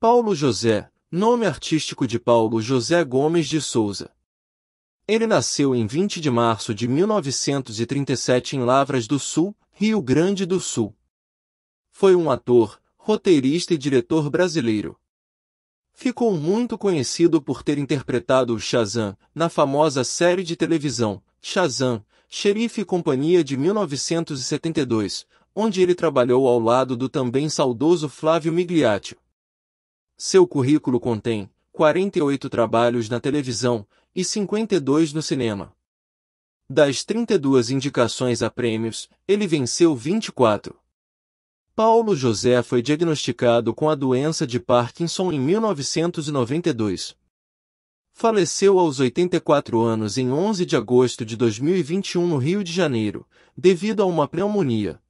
Paulo José, nome artístico de Paulo José Gomes de Souza. Ele nasceu em 20 de março de 1937 em Lavras do Sul, Rio Grande do Sul. Foi um ator, roteirista e diretor brasileiro. Ficou muito conhecido por ter interpretado o Shazam na famosa série de televisão Shazam, Xerife e Companhia de 1972, onde ele trabalhou ao lado do também saudoso Flávio Migliaccio. Seu currículo contém 48 trabalhos na televisão e 52 no cinema. Das 32 indicações a prêmios, ele venceu 24. Paulo José foi diagnosticado com a doença de Parkinson em 1992. Faleceu aos 84 anos em 11 de agosto de 2021 no Rio de Janeiro, devido a uma pneumonia.